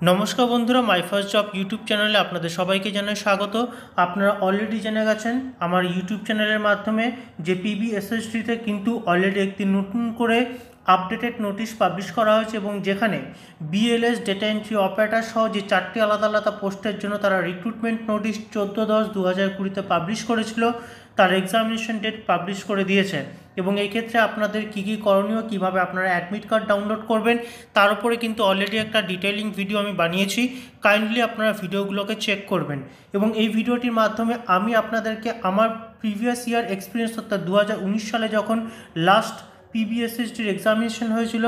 নমস্কার বন্ধুরা my first job YouTube চ্যানেলে আপনাদের সবাইকে জানাই স্বাগত। আপনারা অলরেডি জেনে গেছেন, আমার ইউটিউব চ্যানেলের মাধ্যমে যে পিবি এসএসটিতে কিন্তু অলরেডি একটি নতুন করে আপডেটেড নোটিশ পাবলিশ করা হয়েছে এবং যেখানে বিএলএস ডেটা এন্ট্রি অপারেটার সহ যে চারটি আলাদা আলাদা পোস্টের জন্য তারা রিক্রুটমেন্ট নোটিশ চোদ্দ দশ দু হাজার কুড়িতে পাবলিশ করেছিল। তার এক্সামিনেশন ডেট পাবলিশ করে দিয়েছে এবং এই ক্ষেত্রে আপনাদের কী কী করণীয়, কীভাবে আপনারা অ্যাডমিট কার্ড ডাউনলোড করবেন, তার উপরে কিন্তু অলরেডি একটা ডিটেইলিং ভিডিও আমি বানিয়েছি। কাইন্ডলি আপনারা ভিডিওগুলোকে চেক করবেন। এবং এই ভিডিওটির মাধ্যমে আমি আপনাদেরকে আমার প্রিভিয়াস ইয়ার এক্সপিরিয়েন্স অর্থাৎ দু হাজার উনিশ সালে যখন লাস্ট পিবিএসএসটির এক্সামিনেশন হয়েছিল,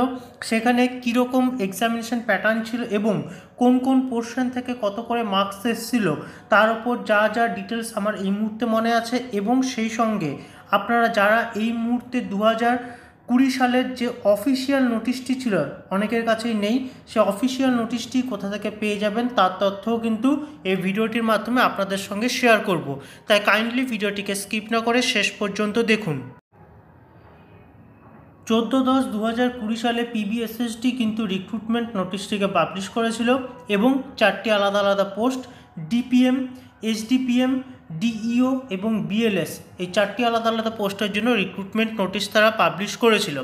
সেখানে কীরকম এক্সামিনেশন প্যাটার্ন ছিল এবং কোন কোন পোর্শন থেকে কত করে মার্কস এসেছিল, তার উপর যা যা ডিটেলস আমার এই মুহূর্তে মনে আছে এবং সেই সঙ্গে আপনারা যারা এই মুহূর্তে দু হাজার কুড়ি সালের যে অফিসিয়াল নোটিশটি ছিল, অনেকের কাছেই নেই, সে অফিসিয়াল নোটিশটি কোথা থেকে পেয়ে যাবেন তার তথ্যও কিন্তু এই ভিডিওটির মাধ্যমে আপনাদের সঙ্গে শেয়ার করব। তাই কাইন্ডলি ভিডিওটিকে স্কিপ না করে শেষ পর্যন্ত দেখুন। চোদ্দ দশ দু হাজার কুড়ি সালে পিবিএসএসটি কিন্তু রিক্রুটমেন্ট নোটিশটিকে পাবলিশ করেছিল এবং চারটি আলাদা আলাদা পোস্ট ডিপিএম এসডিপিএম ডিইও এবং বিএলএস এই চারটি আলাদা আলাদা পোস্টের জন্য রিক্রুটমেন্ট নোটিশ তারা পাবলিশ করেছিল।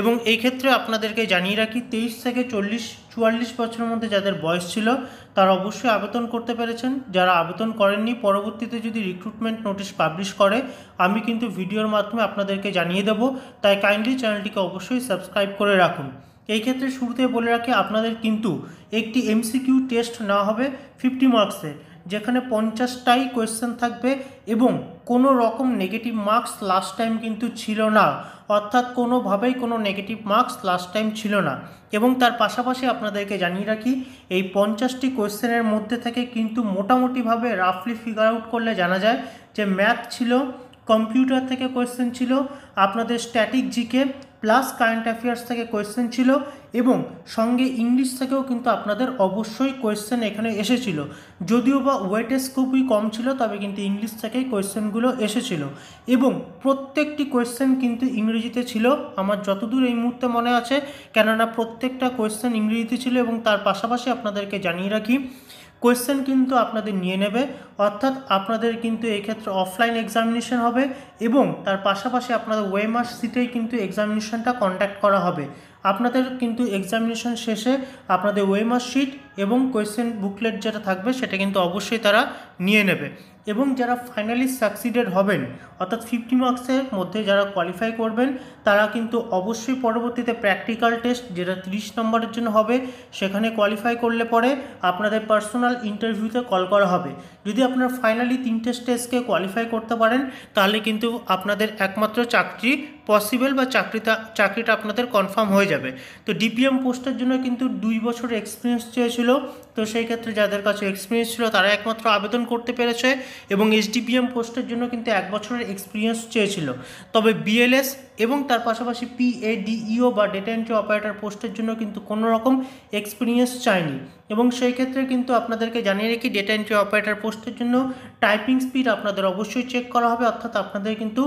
এবং এই ক্ষেত্রে আপনাদেরকে জানিয়ে রাখি, তেইশ থেকে চল্লিশ, চুয়াল্লিশ বছরের মধ্যে যাদের বয়স ছিল, তারা অবশ্যই আবেদন করতে পেরেছেন। যারা আবেদন করেননি, পরবর্তীতে যদি রিক্রুটমেন্ট নোটিশ পাবলিশ করে, আমি কিন্তু ভিডিওর মাধ্যমে আপনাদেরকে জানিয়ে দেব। তাই কাইন্ডলি চ্যানেলটিকে অবশ্যই সাবস্ক্রাইব করে রাখুন। এই ক্ষেত্রে শুরুতে বলে রাখি, আপনাদের কিন্তু একটি এমসিকিউ টেস্ট নেওয়া হবে ফিফটি মার্কসের যেখানে পঞ্চাশটাই কোয়েশ্চেন থাকবে এবং কোনো রকম নেগেটিভ মার্কস লাস্ট টাইম কিন্তু ছিল না। অর্থাৎ কোনোভাবেই কোনো নেগেটিভ মার্কস লাস্ট টাইম ছিল না। এবং তার পাশাপাশি আপনাদেরকে জানিয়ে রাখি, এই পঞ্চাশটি কোয়েশ্চেনের মধ্যে থেকে কিন্তু মোটামুটিভাবে রাফলি ফিগার আউট করলে জানা যায় যে ম্যাথ ছিল কম্পিউটার থেকে কোয়েশ্চেন ছিল, আপনাদের static GK plus current affairs থেকে কোয়েশ্চেন ছিল এবং সঙ্গে ইংলিশ থেকেও কিন্তু আপনাদের অবশ্যই কোয়েশ্চেন এখানে এসেছিল। যদিও বা ওয়েটেজ খুবই কম ছিল, তবে কিন্তু ইংলিশ থেকেই কোয়েশ্চেনগুলো এসেছিল। এবং প্রত্যেকটি কোয়েশ্চেন কিন্তু ইংরেজিতে ছিল। আমার যতদূর এই মুহূর্তে মনে আছে, কেননা প্রত্যেকটা কোয়েশ্চেন ইংরেজিতে ছিল এবং তার পাশাপাশি আপনাদেরকে জানিয়ে রাখি কোয়েশ্চেন কিন্তু আপনাদের নিয়ে নেবে। অর্থাৎ আপনাদের কিন্তু এক্ষেত্রে অফলাইন এক্সামিনেশন হবে এবং তার পাশাপাশি আপনাদের ওয়েমার সিটেই কিন্তু এক্সামিনেশনটা কন্ডাক্ট করা হবে। আপনাদের কিন্তু এক্সামিনেশন শেষে আপনাদের ওয়েমার শিট এবং কোয়েশ্চেন বুকলেট যেটা থাকবে সেটা কিন্তু অবশ্যই তারা নিয়ে নেবে। এবং যারা ফাইনালি সাকসিডেড হবেন, অর্থাৎ ফিফটি মার্কসের মধ্যে যারা কোয়ালিফাই করবেন, তারা কিন্তু অবশ্যই পরবর্তীতে প্র্যাকটিক্যাল টেস্ট যেটা তিরিশ নম্বরের জন্য হবে, সেখানে কোয়ালিফাই করলে পরে আপনাদের পার্সোনাল ইন্টারভিউতে কল করা হবে। যদি আপনারা ফাইনালি তিনটে স্টেজকে কোয়ালিফাই করতে পারেন, তাহলে কিন্তু আপনাদের একমাত্র চাকরি পসিবল বা চাকরিটা চাকরিটা আপনাদের কনফার্ম হয়ে যাবে। তো ডিপিএম পোস্টের জন্য কিন্তু দুই বছরের এক্সপিরিয়েন্স চেয়েছিল তো সেই ক্ষেত্রে যাদের কাছে এক্সপিরিয়েন্স ছিল, তারা একমাত্র আবেদন করতে পেরেছে এবং এসডিপিএম পোস্টের জন্য কিন্তু এক বছরের এক্সপিরিয়েন্স চেয়েছিল। তবে বিএলএস এবং তার পাশাপাশি পিএডিইও বা ডেটা এন্ট্রি অপারেটর পোস্টের জন্য কিন্তু কোনো রকম এক্সপিরিয়েন্স চায়নি এবং সেই ক্ষেত্রে কিন্তু আপনাদেরকে জানিয়ে রেখি ডেটা এন্ট্রি অপারেটর পোস্টের জন্য টাইপিং স্পিড আপনাদের অবশ্যই চেক করা হবে। অর্থাৎ আপনাদের কিন্তু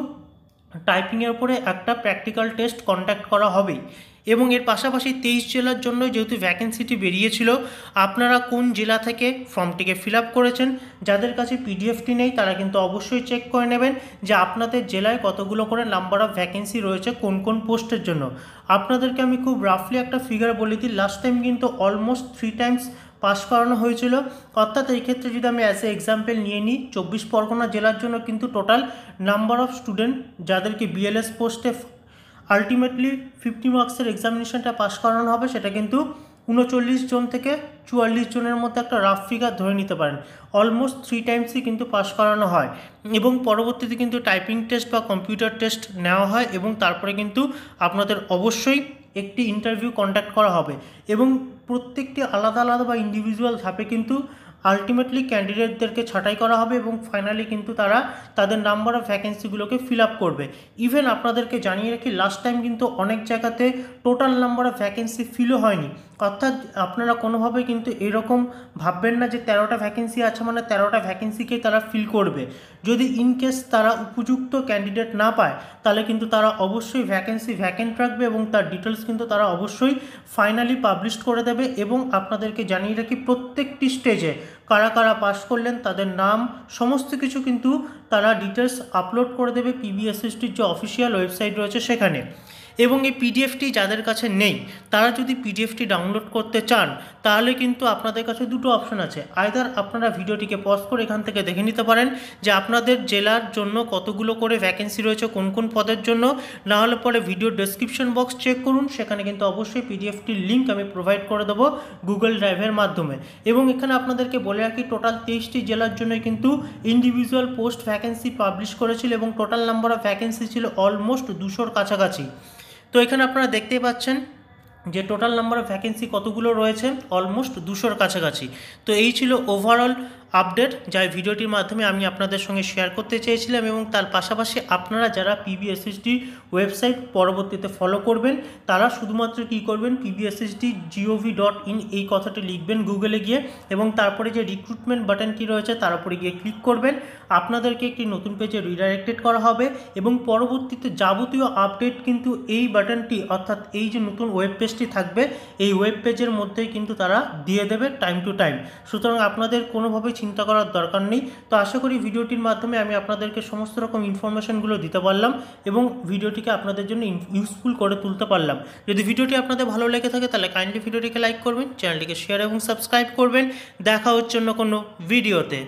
টাইপিংয়ের উপরে একটা প্র্যাকটিক্যাল টেস্ট কন্ডাক্ট করা হবেই। এবং এর পাশাপাশি তেইশ জেলার জন্য যেহেতু ভ্যাকেন্সিটি বেরিয়েছিল, আপনারা কোন জেলা থেকে ফর্মটিকে ফিল আপ করেছেন, যাদের কাছে পিডিএফটি নেই, তারা কিন্তু অবশ্যই চেক করে নেবেন যে আপনাদের জেলায় কতগুলো করে নাম্বার অফ ভ্যাকেন্সি রয়েছে কোন কোন পোস্টের জন্য। আপনাদেরকে আমি খুব রাফলি একটা ফিগার বলে দিই লাস্ট টাইম কিন্তু অলমোস্ট থ্রি টাইমস পাস করানো হয়েছিল। অর্থাৎ এই ক্ষেত্রে যদি আমি অ্যাজ এ এক্সাম্পল নিয়ে নিই, চব্বিশ পরগনা জেলার জন্য কিন্তু টোটাল নাম্বার অফ স্টুডেন্ট যাদেরকে বিএলএস পোস্টে আলটিমেটলি ফিফটি মার্কসের এক্সামিনেশনটা পাস করানো হবে, সেটা কিন্তু উনচল্লিশ জন থেকে চুয়াল্লিশ জনের মধ্যে একটা রাফ ফিগার ধরে নিতে পারেন। অলমোস্ট থ্রি টাইমসই কিন্তু পাস করানো হয়। এবং পরবর্তীতে কিন্তু টাইপিং টেস্ট বা কম্পিউটার টেস্ট নেওয়া হয় এবং তারপরে কিন্তু আপনাদের অবশ্যই একটি ইন্টারভিউ কন্ডাক্ট করা হবে। এবং প্রত্যেকটি আলাদা আলাদা বা ইন্ডিভিজুয়াল ধাপে কিন্তু আলটিমেটলি ক্যান্ডিডেটদেরকে ছাঁটাই করা হবে এবং ফাইনালি কিন্তু তারা তাদের নাম্বার অফ ভ্যাকেন্সিগুলোকে ফিল আপ করবে। ইভেন আপনাদেরকে জানিয়ে রাখি লাস্ট টাইম কিন্তু অনেক জায়গাতে টোটাল নাম্বার অফ ভ্যাকেন্সি ফিলও হয়নি। অর্থাৎ আপনারা কোনোভাবে কিন্তু এরকম ভাববেন না যে তেরোটা ভ্যাকেন্সি আছে মানে তেরোটা ভ্যাকেন্সিকেই তারা ফিল করবে। যদি ইন কেস তারা উপযুক্ত ক্যান্ডিডেট না পায়, তাহলে কিন্তু তারা অবশ্যই ভ্যাকেন্সি ভ্যাকেন্ট রাখবে এবং তার ডিটেলস কিন্তু তারা অবশ্যই ফাইনালি পাবলিশ করে দেবে এবং আপনাদেরকে জানিয়ে রাখি, প্রত্যেকটি স্টেজে কারা কারা পাশ করলেন তাদের নাম সমস্ত কিছু কিন্তু তারা ডিটেলস আপলোড করে দেবে পিবিএসএসটির যে অফিসিয়াল ওয়েবসাইট রয়েছে সেখানে। এবং এই পিডিএফটি যাদের কাছে নেই, তারা যদি পিডিএফটি ডাউনলোড করতে চান, তাহলে কিন্তু আপনাদের কাছে দুটো অপশন আছে। আইদার আপনারা ভিডিওটিকে পজ করে এখান থেকে দেখে নিতে পারেন যে আপনাদের জেলার জন্য কতগুলো করে ভ্যাকেন্সি রয়েছে কোন কোন পদের জন্য। না হলে পরে ভিডিও ডেসক্রিপশন বক্স চেক করুন, সেখানে কিন্তু অবশ্যই পিডিএফটির লিঙ্ক আমি প্রোভাইড করে দেবো গুগল ড্রাইভের মাধ্যমে। এবং এখানে আপনাদেরকে বলে রাখি টোটাল তেইশটি জেলার জন্য কিন্তু ইন্ডিভিজুয়াল পোস্ট পাবলিশ করেছিল এবং টোটাল নাম্বার অফ ভ্যাকেন্সি ছিল অলমোস্ট দুশোর কাছাকাছি। তো এখানে আপনারা দেখতেই পাচ্ছেন যে টোটাল নাম্বার অফ ভ্যাকেন্সি কতগুলো রয়েছে? অলমোস্ট দুশোর কাছাকাছি। তো এই ছিল ওভারঅল আপডেট যা ভিডিওটির মাধ্যমে আমি আপনাদের সঙ্গে শেয়ার করতে চেয়েছিলাম এবং তার পাশাপাশি আপনারা যারা পিবিএসএসডি ওয়েবসাইট পরবর্তীতে ফলো করবেন, তারা শুধুমাত্র কী করবেন পিবিএসএসডি জিওভি ডট ইন এই কথাটি লিখবেন গুগলে গিয়ে এবং তারপরে যে রিক্রুটমেন্ট বাটনটি রয়েছে তার উপরে গিয়ে ক্লিক করবেন। আপনাদেরকে একটি নতুন পেজে রিডাইরেক্টেড করা হবে এবং পরবর্তীতে যাবতীয় আপডেট কিন্তু এই বাটনটি অর্থাৎ এই যে নতুন ওয়েব পেজটি থাকবে, এই ওয়েব পেজের মধ্যেই কিন্তু তারা দিয়ে দেবে টাইম টু টাইম সুতরাং আপনাদের কোনোভাবেই চিন্তা করার দরকার নেই। তো আশা করি ভিডিওটির মাধ্যমে আমি আপনাদেরকে সমস্ত রকম ইনফরমেশনগুলো দিতে পারলাম এবং ভিডিওটিকে আপনাদের জন্য ইউজফুল করে তুলতে পারলাম। যদি ভিডিওটি আপনাদের ভালো লেগে থাকে, তাহলে কাইন্ডলি ভিডিওটিকে লাইক করবেন চ্যানেলটিকে শেয়ার এবং সাবস্ক্রাইব করবেন। দেখা হচ্ছে অন্য কোনো ভিডিওতে।